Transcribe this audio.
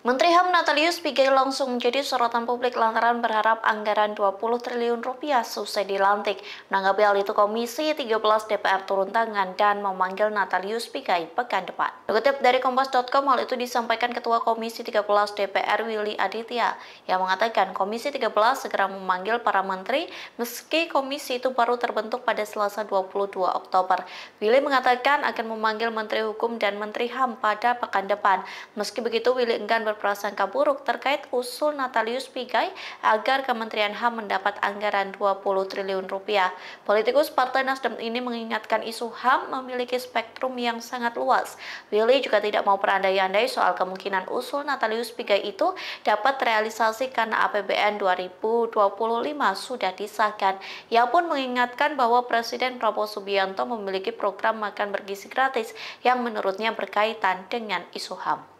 Menteri HAM Natalius Pigai langsung menjadi sorotan publik lantaran berharap anggaran 20 triliun rupiah selesai dilantik. Menanggapi hal itu, Komisi 13 DPR turun tangan dan memanggil Natalius Pigai pekan depan. Dikutip dari Kompas.com, hal itu disampaikan Ketua Komisi 13 DPR Willy Aditya yang mengatakan Komisi 13 segera memanggil para menteri meski komisi itu baru terbentuk pada Selasa 22 Oktober. Willy mengatakan akan memanggil Menteri Hukum dan Menteri HAM pada pekan depan. Meski begitu, Willy enggan berprasangka buruk terkait usul Natalius Pigai agar Kementerian HAM mendapat anggaran 20 triliun rupiah. Politikus Partai Nasdem ini mengingatkan isu HAM memiliki spektrum yang sangat luas. Willy juga tidak mau berandai-andai soal kemungkinan usul Natalius Pigai itu dapat terrealisasi karena APBN 2025 sudah disahkan. Ia pun mengingatkan bahwa Presiden Prabowo Subianto memiliki program makan bergizi gratis yang menurutnya berkaitan dengan isu HAM.